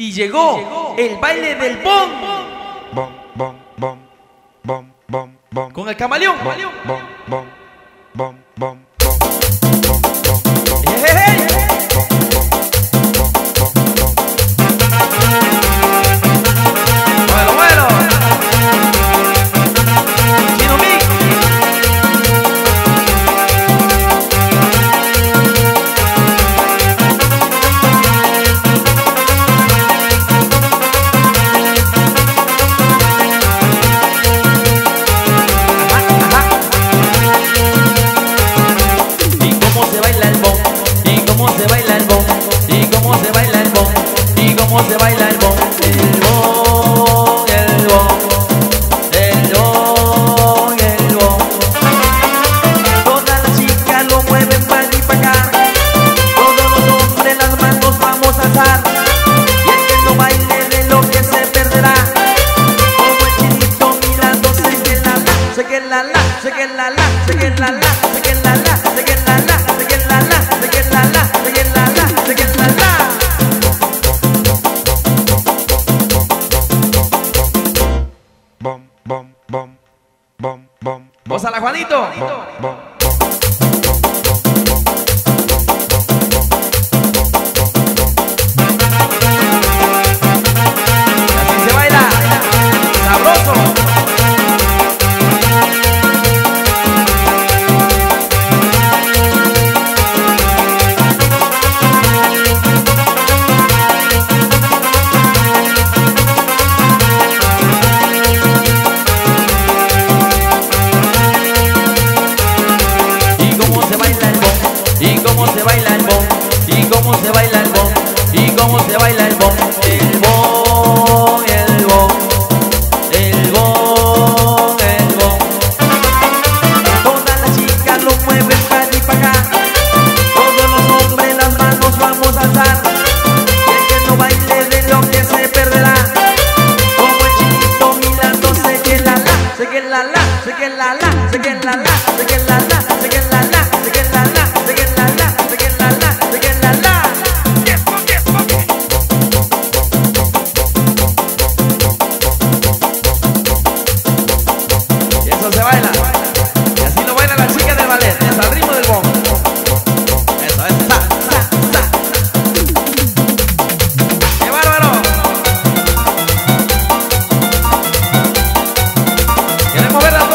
Y llegó el baile del bom. Bom, bom, bom, bom, bom, bom. Con el camaleón. Bom, bom, bom, bom, bom, baila el y cómo se baila el bom, y cómo se baila el bom, y cómo se baila el bom, el bom, el bom, el bom, el bom. Todas las chicas lo mueven para allí para acá, todos los hombres las manos vamos a alzar, y el que no baile de lo que se perderá. Como el chinito mirando, sé que la la, sé que la la, sé que la la, sé que la la, sé que la que la Bom, bom, bom, bom, bom, Juanito. Bom, bom, cómo se baila el bom, y cómo se baila el bom, y cómo se baila el bom, el bom, el bom, el bom, el bom. Todas las chicas lo mueven para allí para acá, todos los hombres las manos vamos a alzar, el que no baile de lo que se perderá. Como el chiquito mirando, que la la, sé que la la, sé que la la, sé que la la, que la la. Queremos ver la